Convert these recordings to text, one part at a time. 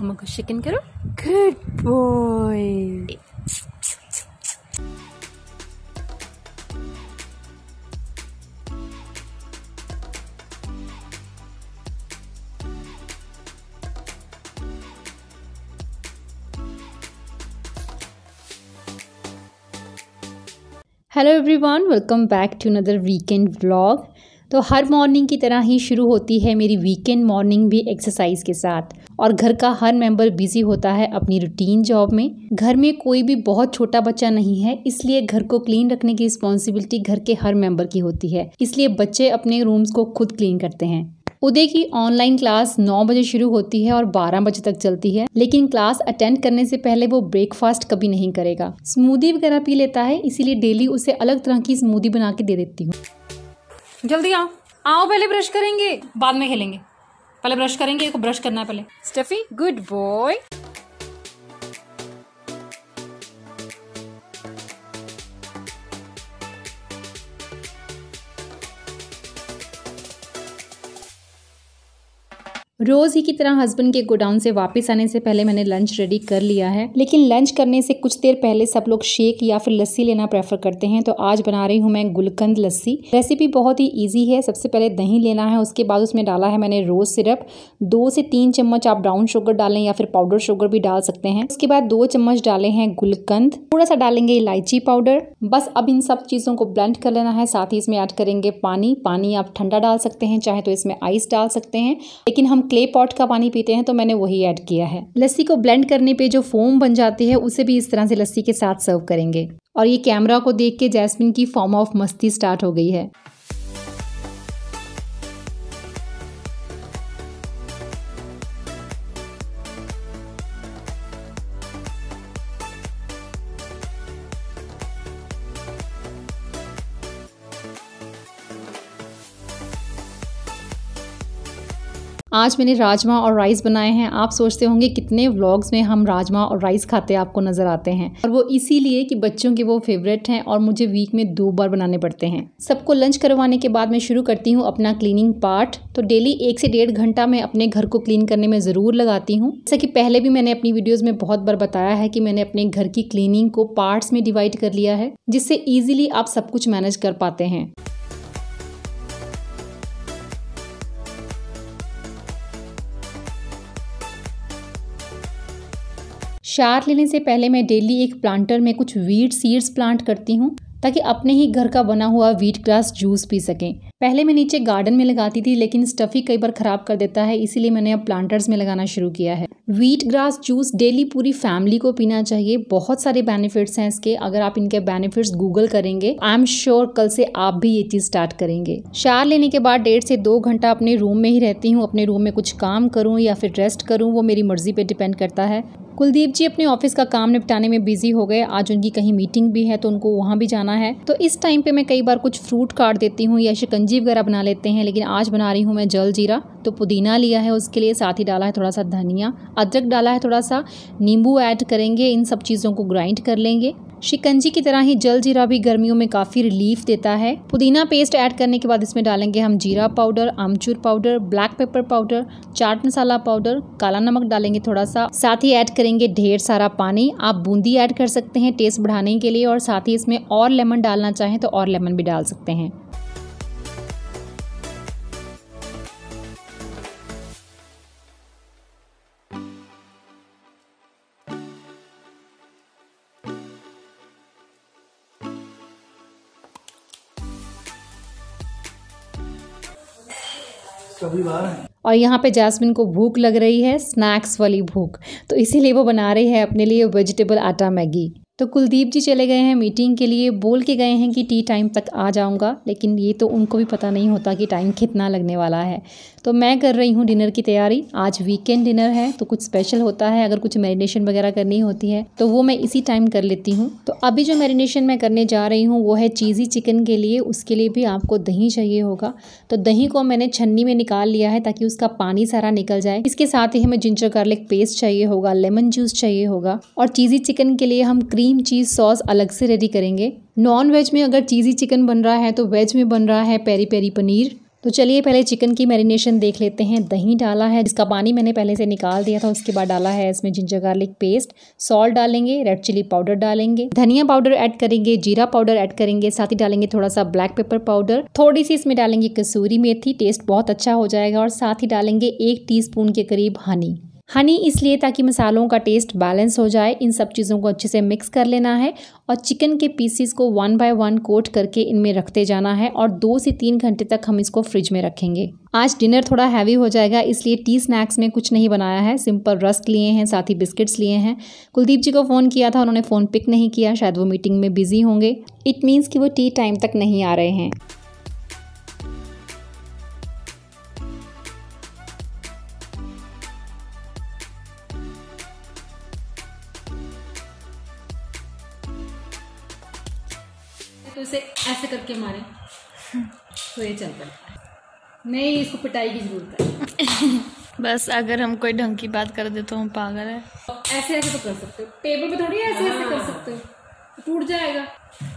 मम्मा को चिकन करो good boy hello everyone welcome back to another weekend vlog तो हर morning की तरह ही शुरू होती है मेरी वीकेंड मॉर्निंग भी एक्सरसाइज के साथ। और घर का हर मेंबर बिज़ी होता है अपनी रूटीन जॉब में। घर में कोई भी बहुत छोटा बच्चा नहीं है, इसलिए घर को क्लीन रखने की रिस्पॉन्सिबिलिटी घर के हर मेंबर की होती है। इसलिए बच्चे अपने रूम्स को खुद क्लीन करते हैं। उदय की ऑनलाइन क्लास 9 बजे शुरू होती है और 12 बजे तक चलती है। लेकिन क्लास अटेंड करने से पहले वो ब्रेकफास्ट कभी नहीं करेगा। स्मूदी वगैरह पी लेता है, इसीलिए डेली उसे अलग तरह की स्मूदी बना के दे देती हूँ। जल्दी आओ। आओ, पहले ब्रश करेंगे, बाद में खेलेंगे पहले ब्रश करेंगे ब्रश करना है पहले। स्टफी गुड बॉय रोज ही की तरह हस्बैंड के गोडाउन से वापस आने से पहले मैंने लंच रेडी कर लिया है। लेकिन लंच करने से कुछ देर पहले सब लोग शेक या फिर लस्सी लेना प्रेफर करते हैं तो आज बना रही हूँ मैं गुलकंद लस्सी। रेसिपी बहुत ही ईजी है, सबसे पहले दही लेना है, उसके बाद उसमें डाला है मैंने रोज सिरप दो से तीन चम्मच आप ब्राउन शुगर डालें या फिर पाउडर शुगर भी डाल सकते हैं। उसके बाद दो चम्मच डाले हैं गुलकंद। थोड़ा सा डालेंगे इलायची पाउडर बस अब इन सब चीज़ों को ब्लेंड कर लेना है, साथ ही इसमें ऐड करेंगे पानी। पानी आप ठंडा डाल सकते हैं, चाहे तो इसमें आइस डाल सकते हैं। लेकिन हम क्ले पॉट का पानी पीते हैं तो मैंने वही ऐड किया है। लस्सी को ब्लेंड करने पे जो फोम बन जाती है, उसे भी इस तरह से लस्सी के साथ सर्व करेंगे। और ये कैमरा को देख के जैस्मिन की फॉर्म ऑफ़ मस्ती स्टार्ट हो गई है। आज मैंने राजमा और राइस बनाए हैं। आप सोचते होंगे, कितने व्लॉग्स में हम राजमा और राइस खाते आपको नज़र आते हैं। और वो इसीलिए कि बच्चों के वो फेवरेट हैं और मुझे वीक में दो बार बनाने पड़ते हैं। सबको लंच करवाने के बाद मैं शुरू करती हूँ अपना क्लीनिंग पार्ट तो डेली एक से डेढ़ घंटा मैं अपने घर को क्लीन करने में ज़रूर लगाती हूँ। जैसा कि पहले भी मैंने अपनी वीडियोज़ में बहुत बार बताया है कि मैंने अपने घर की क्लीनिंग को पार्ट्स में डिवाइड कर लिया है, जिससे ईजिली आप सब कुछ मैनेज कर पाते हैं। शार लेने से पहले मैं डेली एक प्लांटर में कुछ वीट सीड्स प्लांट करती हूँ, ताकि अपने ही घर का बना हुआ वीट ग्रास जूस पी सकें। पहले मैं नीचे गार्डन में लगाती थी, लेकिन स्टफी कई बार खराब कर देता है, इसीलिए मैंने अब प्लांटर्स में लगाना शुरू किया है। वीट ग्रास जूस डेली पूरी फैमिली को पीना चाहिए, बहुत सारे बेनिफिट्स हैं इसके, अगर आप इनके बेनिफिट्स गूगल करेंगे आई एम श्योर कल से आप भी ये चीज़ स्टार्ट करेंगे। शार लेने के बाद डेढ़ से दो घंटा अपने रूम में ही रहती हूँ, अपने रूम में कुछ काम करूँ या फिर रेस्ट करूँ, वो मेरी मर्ज़ी पे डिपेंड करता है। कुलदीप जी अपने ऑफ़िस का काम निपटाने में बिज़ी हो गए। आज उनकी कहीं मीटिंग भी है तो उनको वहाँ भी जाना है। तो इस टाइम पे मैं कई बार कुछ फ्रूट काट देती हूँ या शिकंजी वगैरह बना लेते हैं, लेकिन आज बना रही हूँ मैं जल जीरा। तो पुदीना लिया है उसके लिए, साथ ही डाला है थोड़ा सा धनिया। अदरक डाला है थोड़ा सा नींबू ऐड करेंगे, इन सब चीज़ों को ग्राइंड कर लेंगे। शिकंजी की तरह ही जल जीरा भी गर्मियों में काफ़ी रिलीफ देता है। पुदीना पेस्ट ऐड करने के बाद इसमें डालेंगे हम जीरा पाउडर आमचूर powder black pepper powder chaat masala powder काला नमक डालेंगे थोड़ा सा साथ ही ऐड करेंगे ढेर सारा पानी। आप बूंदी ऐड कर सकते हैं टेस्ट बढ़ाने के लिए और साथ ही इसमें और लेमन डालना चाहें तो और लेमन भी डाल सकते हैं। और यहाँ पे जैस्मिन को भूख लग रही है, स्नैक्स वाली भूख। तो इसीलिए वो बना रही है अपने लिए वेजिटेबल आटा मैगी। तो कुलदीप जी चले गए हैं मीटिंग के लिए, बोल के गए हैं कि टी टाइम तक आ जाऊँगा, लेकिन ये तो उनको भी पता नहीं होता कि टाइम कितना लगने वाला है। तो मैं कर रही हूँ डिनर की तैयारी। आज वीकेंड डिनर है तो कुछ स्पेशल होता है, अगर कुछ मैरिनेशन वगैरह करनी होती है तो वो मैं इसी टाइम कर लेती हूँ। तो अभी जो मैरिनेशन मैं करने जा रही हूँ, वो है चीज़ी चिकन के लिए, उसके लिए भी आपको दही चाहिए होगा। तो दही को मैंने छन्नी में निकाल लिया है ताकि उसका पानी सारा निकल जाए। इसके साथ ही हमें जिंजर गार्लिक पेस्ट चाहिए होगा लेमन जूस चाहिए होगा, और चीज़ी चिकन के लिए हम क्रीम चीज़ सॉस अलग से रेडी करेंगे। नॉन वेज में अगर चीज़ी चिकन बन रहा है तो वेज में बन रहा है पेरी पेरी पनीर। तो चलिए पहले चिकन की मैरिनेशन देख लेते हैं। दही डाला है, जिसका पानी मैंने पहले से निकाल दिया था, उसके बाद डाला है इसमें जिंजर गार्लिक पेस्ट सॉल्ट डालेंगे रेड चिली पाउडर डालेंगे। धनिया पाउडर ऐड करेंगे, जीरा पाउडर ऐड करेंगे, साथ ही डालेंगे थोड़ा सा ब्लैक पेपर पाउडर थोड़ी सी इसमें डालेंगे कसूरी मेथी टेस्ट बहुत अच्छा हो जाएगा। और साथ ही डालेंगे एक टी के करीब हनी हनी इसलिए ताकि मसालों का टेस्ट बैलेंस हो जाए, इन सब चीज़ों को अच्छे से मिक्स कर लेना है और चिकन के पीसीस को वन बाय वन कोट करके इनमें रखते जाना है और दो से तीन घंटे तक हम इसको फ्रिज में रखेंगे। आज डिनर थोड़ा हैवी हो जाएगा, इसलिए टी स्नैक्स में कुछ नहीं बनाया है सिंपल रस्क लिए हैं, साथ ही बिस्किट्स लिए हैं। कुलदीप जी को फ़ोन किया था, उन्होंने फ़ोन पिक नहीं किया, शायद वो मीटिंग में बिज़ी होंगे। इट मीन्स कि वो टी टाइम तक नहीं आ रहे हैं। ऐसे करके मारे। तो ये चल पड़ता है नहीं इसको पिटाई की ज़रूरत है। बस अगर हम कोई ढंग की बात कर दे तो हम पागल है। ऐसे ऐसे तो कर सकते हो। टेबल पे थोड़ी ऐसे ऐसे कर सकते हो। तो टूट जाएगा।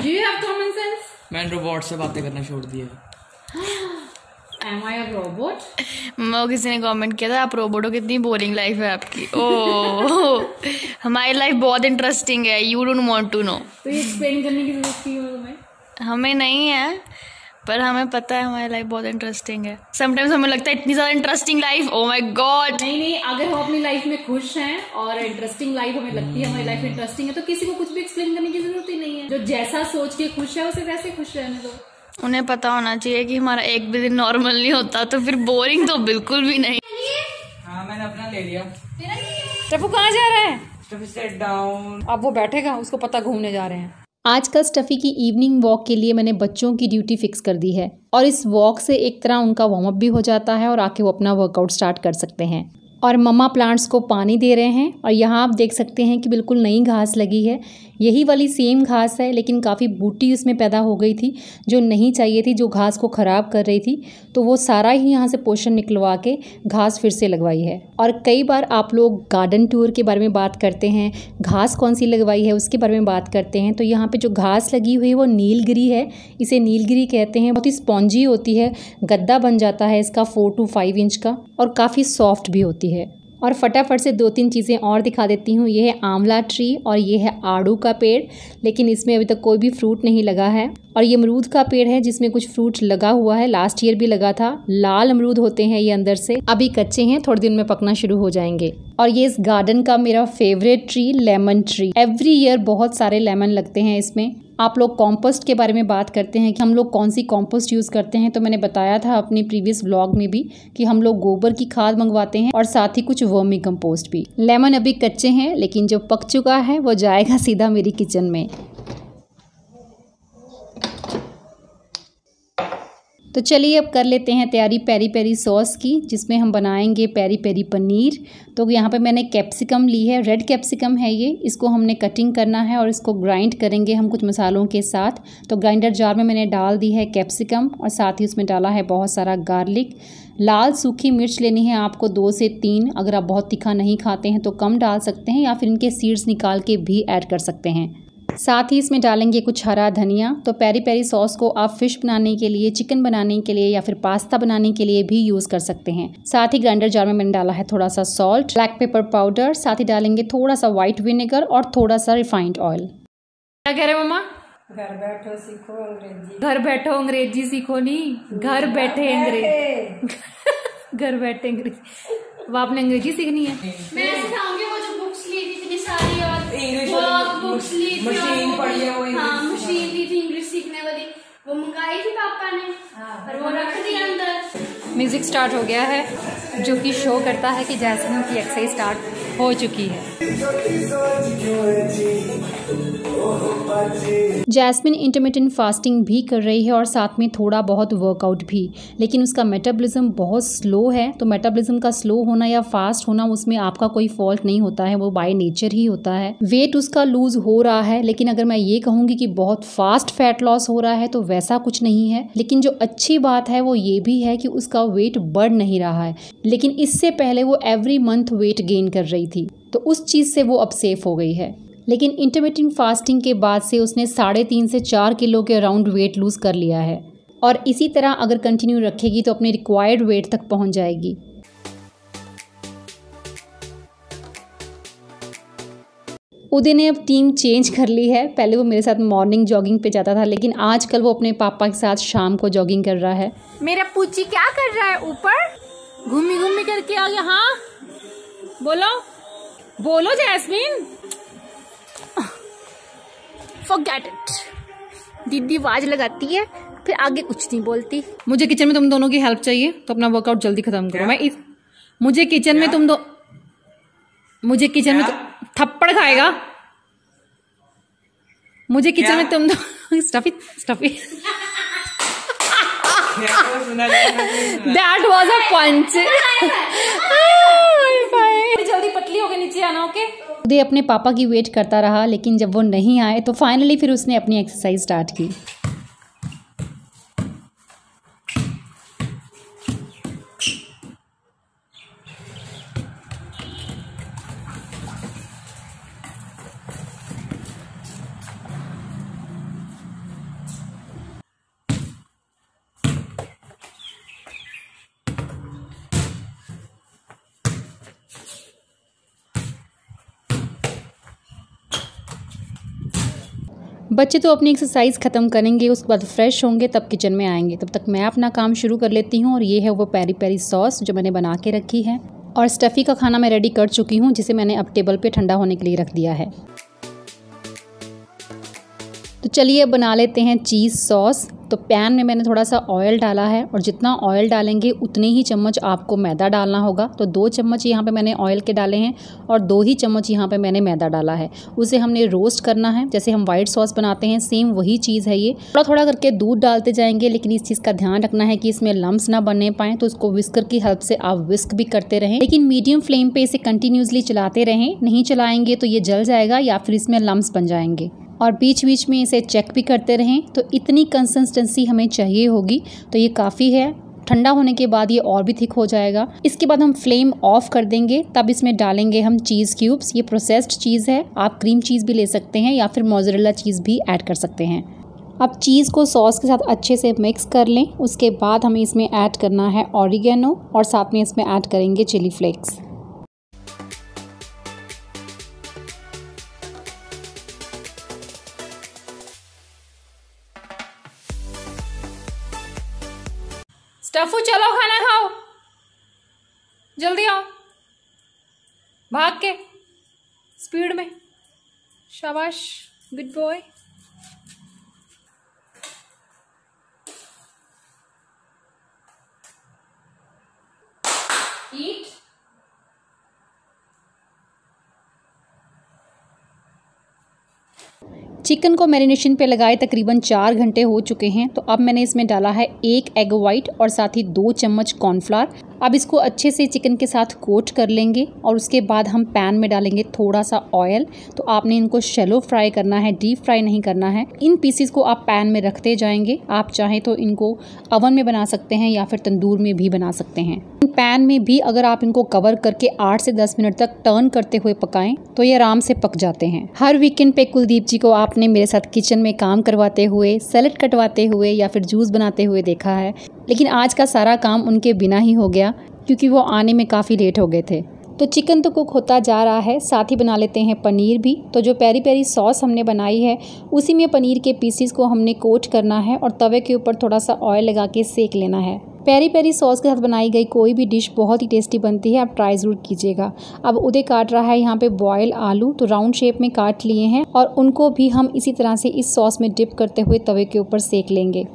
Do you have common sense मैंने रोबोट से बातें करना छोड़ दिया एम आई अ रोबोट वो किसी ने कमेंट किया था आप रोबोट हो कितनी बोरिंग लाइफ है आपकी। ओ हमारी लाइफ बहुत इंटरेस्टिंग है you don't want to know तो ये एक्सप्लेन करने की ज़रूरत थी तुम्हें? हमें नहीं है पर हमें पता है हमारी लाइफ बहुत इंटरेस्टिंग है। समटाइम्स हमें लगता है इतनी ज़्यादा interesting life oh my god नहीं नहीं अगर हम अपनी लाइफ में खुश हैं और इंटरेस्टिंग लाइफ हमें लगती है हमारी लाइफ इंटरेस्टिंग है तो किसी को कुछ भी एक्सप्लेन करने की ज़रूरत ही नहीं है। जो जैसा सोच के खुश है उसे वैसे खुश रहने दो। उन्हें पता होना चाहिए कि हमारा एक भी दिन नॉर्मल नहीं होता तो फिर बोरिंग तो बिल्कुल भी नहीं। हाँ मैंने अपना ले लिया। टप्पू कहाँ जा रहा है? सेट डाउन अब वो बैठेगा उसको पता घूमने जा रहे हैं। आजकल स्टफ़ी की इवनिंग वॉक के लिए मैंने बच्चों की ड्यूटी फिक्स कर दी है और इस वॉक से एक तरह उनका वार्म अप भी हो जाता है और आके वो अपना वर्कआउट स्टार्ट कर सकते हैं। और ममा प्लांट्स को पानी दे रहे हैं और यहाँ आप देख सकते हैं कि बिल्कुल नई घास लगी है। यही वाली सेम घास है, लेकिन काफ़ी बूटी उसमें पैदा हो गई थी, जो नहीं चाहिए थी, जो घास को ख़राब कर रही थी। तो वो सारा ही यहाँ से पोषण निकलवा के घास फिर से लगवाई है। और कई बार आप लोग गार्डन टूर के बारे में बात करते हैं, घास कौन सी लगवाई है उसके बारे में बात करते हैं तो यहाँ पर जो घास लगी हुई है वो नीलगिरी है। इसे नीलगिरी कहते हैं। बहुत ही स्पॉन्जी होती है, गद्दा बन जाता है इसका फोर टू फाइव इंच का और काफ़ी सॉफ्ट भी होती है। और फटाफट से दो तीन चीज़ें और दिखा देती हूँ। ये है आंवला ट्री और ये है आड़ू का पेड़, लेकिन इसमें अभी तक कोई भी फ्रूट नहीं लगा है। और ये अमरूद का पेड़ है, जिसमें कुछ फ्रूट लगा हुआ है। लास्ट ईयर भी लगा था। लाल अमरूद होते हैं ये अंदर से। अभी कच्चे हैं, थोड़े दिन में पकना शुरू हो जाएँगे। और ये इस गार्डन का मेरा favourite tree lemon tree every year बहुत सारे लेमन लगते हैं इसमें। आप लोग कॉम्पोस्ट के बारे में बात करते हैं कि हम लोग कौन सी कॉम्पोस्ट यूज़ करते हैं तो मैंने बताया था अपने प्रीवियस ब्लॉग में भी कि हम लोग गोबर की खाद मंगवाते हैं और साथ ही कुछ वर्मी कम्पोस्ट भी। लेमन अभी कच्चे हैं, लेकिन जो पक चुका है, वो जाएगा सीधा मेरी किचन में। तो चलिए अब कर लेते हैं तैयारी पेरी पेरी सॉस की, जिसमें हम बनाएँगे पेरी पेरी पनीर। तो यहाँ पे मैंने कैप्सिकम ली है, रेड कैप्सिकम है ये। इसको हमने कटिंग करना है और इसको ग्राइंड करेंगे हम कुछ मसालों के साथ। तो ग्राइंडर जार में मैंने डाल दी है कैप्सिकम और साथ ही उसमें डाला है बहुत सारा गार्लिक। लाल सूखी मिर्च लेनी है आपको दो से तीन। अगर आप बहुत तीखा नहीं खाते हैं तो कम डाल सकते हैं या फिर इनके सीड्स निकाल के भी ऐड कर सकते हैं। साथ ही इसमें डालेंगे कुछ हरा धनिया। तो पेरी पेरी सॉस को आप फ़िश बनाने के लिए चिकन बनाने के लिए या फिर पास्ता बनाने के लिए भी यूज़ कर सकते हैं। साथ ही ग्राइंडर जार में मैंने डाला है थोड़ा सा सॉल्ट ब्लैक पेपर पाउडर साथ ही डालेंगे थोड़ा सा व्हाइट विनेगर और थोड़ा सा रिफाइंड ऑयल क्या कह रहे मम्मा? घर बैठो सीखो अंग्रेज़ी। घर बैठो अंग्रेज़ी सीखो नहीं घर बैठे अंग्रेज़ी। घर बैठे अंग्रेज़ी। वो आपने अंग्रेज़ी सीखनी है। मैं सिखाऊँगी वो जो बुक्स ली थी इतनी सारी और बुक्स ली थी मशीन पड़ी है वो हाँ इंग्लिश मशीन ली थी इंग्लिश सीखने वाली। वो मंगाई थी पापा ने और वो रख दी अंदर। म्यूज़िक स्टार्ट हो गया है जो कि शो करता है कि जैसमिन की एक्सरसाइज स्टार्ट हो चुकी है। जैस्मिन इंटरमीडियंट फास्टिंग भी कर रही है और साथ में थोड़ा बहुत वर्कआउट भी। लेकिन उसका मेटाबॉलिज्म बहुत स्लो है तो मेटाबॉलिज्म का स्लो होना या फास्ट होना उसमें आपका कोई फॉल्ट नहीं होता है, वो बाय नेचर ही होता है। वेट उसका लूज हो रहा है, लेकिन अगर मैं ये कहूँगी कि बहुत फास्ट फैट लॉस हो रहा है तो वैसा कुछ नहीं है। लेकिन जो अच्छी बात है, वो ये भी है कि उसका वेट बढ़ नहीं रहा है। लेकिन इससे पहले वो एवरी मंथ वेट गेन कर रही थी तो उस चीज़ से वो अब सेफ़ हो गई है। लेकिन इंटरमीडियंट फास्टिंग के बाद से उसने साढ़े तीन से चार किलो के अराउंड वेट लूज़ कर लिया है। और इसी तरह अगर कंटिन्यू रखेगी तो अपने रिक्वायर्ड वेट तक पहुँच जाएगी। उदय ने अब टीम चेंज कर ली है। पहले वो मेरे साथ मॉर्निंग जॉगिंग पे जाता था, लेकिन आजकल वो अपने पापा के साथ शाम को जॉगिंग कर रहा है। मेरा पूची क्या कर रहा है ऊपर? घूमी घूमी करके आ गया हाँ? बोलो। बोलो, जैस्मिन। फॉरगेट इट दीदी आवाज़ लगाती है फिर आगे कुछ नहीं बोलती। मुझे किचन में तुम दोनों की हेल्प चाहिए तो अपना वर्कआउट जल्दी खत्म करो। मैं इस मुझे किचन में तुम दो मुझे किचन में थप्पड़ खाएगा। मुझे किचन में तुम दो Stuffy Stuffy that was a punch जल्दी पतली होके नीचे आना ओके उदय अपने पापा की वेट करता रहा, लेकिन जब वो नहीं आए तो फाइनली फिर उसने अपनी एक्सरसाइज स्टार्ट की। बच्चे तो अपनी एक्सरसाइज ख़त्म करेंगे, उसके बाद फ्रेश होंगे, तब किचन में आएँगे। तब तक मैं अपना काम शुरू कर लेती हूँ और ये है वो पेरी पेरी सॉस जो मैंने बना के रखी है। और स्टफ़ी का खाना मैं रेडी कर चुकी हूँ, जिसे मैंने अब टेबल पर ठंडा होने के लिए रख दिया है। तो चलिए बना लेते हैं चीज़ सॉस। तो पैन में मैंने थोड़ा सा ऑयल डाला है और जितना ऑयल डालेंगे उतने ही चम्मच आपको मैदा डालना होगा। तो दो चम्मच यहाँ पे मैंने ऑयल के डाले हैं और दो ही चम्मच यहाँ पे मैंने मैदा डाला है। उसे हमने रोस्ट करना है। जैसे हम वाइट सॉस बनाते हैं, सेम वही चीज़ है ये। थोड़ा थोड़ा करके दूध डालते जाएँगे, लेकिन इस चीज़ का ध्यान रखना है कि इसमें लम्स ना बनने पाएँ तो उसको विस्कर की हेल्प से आप विस्क भी करते रहें। लेकिन मीडियम फ्लेम पर इसे कंटिन्यूसली चलाते रहें। नहीं चलाएँगे तो ये जल जाएगा या फिर इसमें लम्स बन जाएँगे। और बीच बीच में इसे चेक भी करते रहें तो इतनी कंसिस्टेंसी हमें चाहिए होगी तो ये काफ़ी है। ठंडा होने के बाद ये और भी थिक हो जाएगा। इसके बाद हम फ्लेम ऑफ़ कर देंगे, तब इसमें डालेंगे हम चीज़ क्यूब्स ये प्रोसेस्ड चीज़ है, आप क्रीम चीज़ भी ले सकते हैं या फिर मोजरेला चीज़ भी ऐड कर सकते हैं। अब चीज़ को सॉस के साथ अच्छे से मिक्स कर लें, उसके बाद हमें इसमें ऐड करना है ऑरिगेनो और साथ में इसमें ऐड करेंगे चिली फ्लेक्स स्टफू चलो खाना खाओ। जल्दी आओ। भाग के। स्पीड में। शाबाश गुड बॉय चिकन को मैरिनेशन पे लगाए तकरीबन चार घंटे हो चुके हैं तो अब मैंने इसमें डाला है एक एग वाइट और साथ ही दो चम्मच कॉर्नफ्लावर। अब इसको अच्छे से चिकन के साथ कोट कर लेंगे और उसके बाद हम पैन में डालेंगे थोड़ा सा ऑयल। तो आपने इनको शेलो फ्राई करना है डीप फ्राई नहीं करना है। इन पीसीस को आप पैन में रखते जाएँगे। आप चाहें तो इनको अवन में बना सकते हैं या फिर तंदूर में भी बना सकते हैं। पैन में भी अगर आप इनको कवर करके आठ से दस मिनट तक टर्न करते हुए पकाएँ तो ये आराम से पक जाते हैं। हर वीकेंड पे कुलदीप जी को आपने मेरे साथ किचन में काम करवाते हुए सैलड कटवाते हुए या फिर जूस बनाते हुए देखा है। लेकिन आज का सारा काम उनके बिना ही हो गया। क्योंकि वो आने में काफ़ी लेट हो गए थे। तो चिकन तो कुक होता जा रहा है, साथ ही बना लेते हैं पनीर भी। तो जो पेरी पेरी सॉस हमने बनाई है, उसी में पनीर के पीसीस को हमने कोट करना है और तवे के ऊपर थोड़ा सा ऑयल लगा के सेक लेना है। पेरी पेरी सॉस के साथ बनाई गई कोई भी डिश बहुत ही टेस्टी बनती है, आप ट्राई ज़रूर कीजिएगा। अब उदय काट रहा है यहाँ पे बॉयल आलू तो राउंड शेप में काट लिए हैं और उनको भी हम इसी तरह से इस सॉस में डिप करते हुए तवे के ऊपर सेक लेंगे।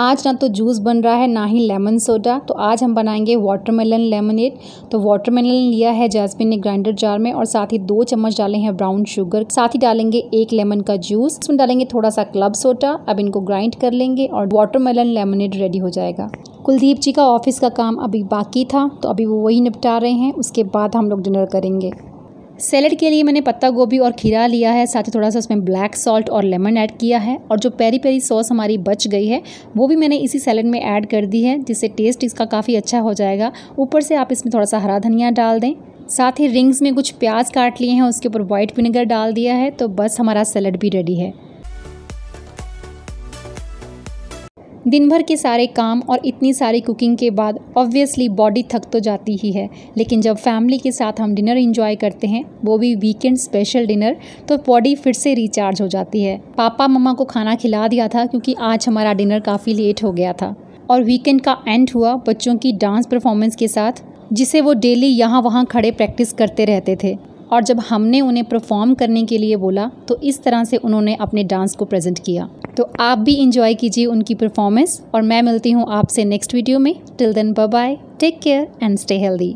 आज ना तो जूस बन रहा है, ना ही लेमन सोडा। तो आज हम बनाएँगे वाटरमेलन लेमनेड तो वाटरमेलन लिया है जैस्मिन ने ग्राइंडर जार में और साथ ही दो चम्मच डाले हैं ब्राउन शुगर साथ ही डालेंगे एक लेमन का जूस इसमें डालेंगे थोड़ा सा क्लब सोडा अब इनको ग्राइंड कर लेंगे और वाटरमेलन लेमनेड रेडी हो जाएगा। कुलदीप जी का ऑफ़िस का काम अभी बाकी था तो अभी वो वही निपटा रहे हैं। उसके बाद हम लोग डिनर करेंगे। सैलड के लिए मैंने पत्ता गोभी और खीरा लिया है, साथ ही थोड़ा सा उसमें ब्लैक सॉल्ट और लेमन ऐड किया है और जो पेरी पेरी सॉस हमारी बच गई है, वो भी मैंने इसी सैलड में ऐड कर दी है, जिससे टेस्ट इसका काफ़ी अच्छा हो जाएगा। ऊपर से आप इसमें थोड़ा सा हरा धनिया डाल दें। साथ ही रिंग्स में कुछ प्याज काट लिए हैं, उसके ऊपर वाइट विनेगर डाल दिया है तो बस हमारा सैलड भी रेडी है। दिन भर के सारे काम और इतनी सारी कुकिंग के बाद ऑब्वियसली बॉडी थक तो जाती ही है। लेकिन जब फैमिली के साथ हम डिनर एंजॉय करते हैं, वो भी वीकेंड स्पेशल डिनर तो बॉडी फिर से रिचार्ज हो जाती है। पापा मम्मा को खाना खिला दिया था क्योंकि आज हमारा डिनर काफ़ी लेट हो गया था। और वीकेंड का एंड हुआ बच्चों की डांस परफॉर्मेंस के साथ, जिसे वो डेली यहाँ वहाँ खड़े प्रैक्टिस करते रहते थे। और जब हमने उन्हें परफॉर्म करने के लिए बोला तो इस तरह से उन्होंने अपने डांस को प्रेजेंट किया। तो आप भी इंजॉय कीजिए उनकी परफॉर्मेंस और मैं मिलती हूँ आपसे नेक्स्ट वीडियो में। Till then bye take care and stay healthy